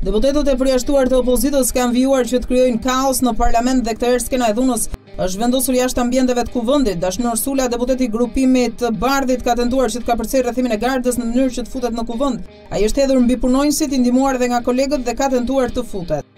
Deputetët e përjashtuar të opozitës kanë vjuar që të kryojnë kaos në parlament dhe këtë skena e dhunës është vendosur jashtë ambjendeve të kuvëndit. Dashnor Sula, deputeti grupimit bardhit, ka tenduar që të ka përcej rëthimin e gardës në mënyrë që të futet në kuvënd. A i është edhur mbi punojnësit, indimuar dhe nga kolegët dhe ka tenduar të futet.